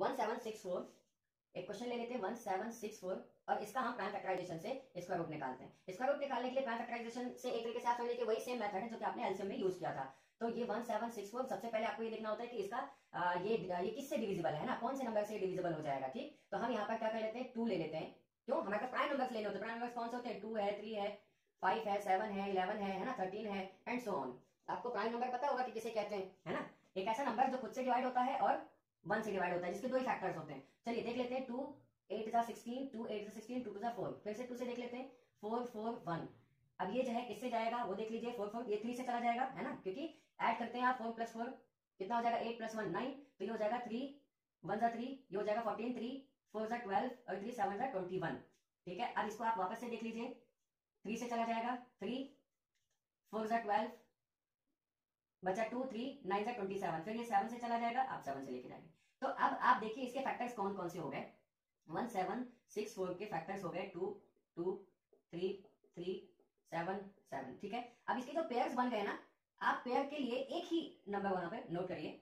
One seven six four एक question ले लेते हैं वन सेवन सिक्स फोर और इसका हम प्राइम फैक्टराइजेशन से स्क्वायर रूट निकालते हैं। स्क्वायर रूट निकालने के लिए प्राइम फैक्टराइजेशन से एक तरीके से आप समझ वही सेम मेथड है जो कि आपने एलसीएम में यूज़ किया था। तो ये वन सेवन सिक्स फोर सबसे पहले आपको ये देखना होता है कि इसका ये ये किससे डिविजिबल है ना? कौन से नंबर से डिविजिबल हो जाएगा, ठीक? तो हम यहाँ पर क्या कर लेते हैं? टू ले लेते हैं। क्यों? हमारे पास प्राइम नंबर लेने होते हैं। प्राइम नंबर कौन से होते हैं? टू है थ्री है फाइव है सेवन है इलेवन है है ना? थर्टीन है एंड सो ऑन आपको प्राइम नंबर पता होगा कि किसे कहते हैं, है ना? एक ऐसा नंबर जो खुद से डिवाइड होता है और वन से डिवाइड होता है, जिसके दो ही फैक्टर्स होते हैं। चलिए, देख लेते हैं टू एट जा सिक्सटीन टू एट जा सिक्सटीन टू टू जा फोर फिर से टू से देख लेते हैं फोर फोर वन अब ये जो है, किससे जाएगा? वो देख लीजिए फोर फोर ये थ्री से चला जाएगा, है ना? क्योंकि ऐड करते हैं आप फोर प्लस फोर कितना हो जाएगा? एट प्लस वन नाइन तो ये हो जाएगा थ्री वन जा थ्री ये हो जाएगा फोर्टीन थ्री फोर जा ट्वेल्व और थ्री सेवन जा ट्वेंटी वन ठीक है? अब इसको आप वापस से देख लीजिए। थ्री से चला जाएगा थ्री फोर जा ट्वेल्व बचा टू थ्री नाइन जा ट्वेंटी सेवन फिर ये सेवन से चला जाएगा, आप सेवन से लेके जाएँगे। तो अब आप देखिए, इसके फैक्टर्स कौन कौन से हो गए? वन सेवन सिक्स फोर के फैक्टर्स हो गए two two three three seven seven ठीक है? अब इसके जो पेयर्स बन गए ना, आप पेयर के लिए एक ही नंबर वहाँ पर नोट करिए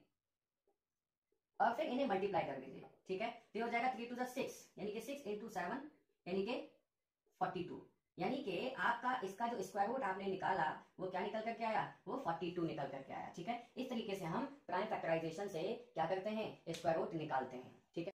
और फिर इन्हें मल्टीप्लाई कर दीजिए, ठीक है? तो हो जाएगा थ्री टू सिक्स यानी कि सिक्स इंटू सेवन यानी कि फोर्टी टू यानी कि आपका इसका जो स्क्वायर रूट आपने निकाला, वो क्या निकल करके आया? वो 42 निकल करके आया, ठीक है? इस तरीके से हम प्राइम फैक्टराइजेशन से क्या करते हैं? स्क्वायर रूट निकालते हैं, ठीक है?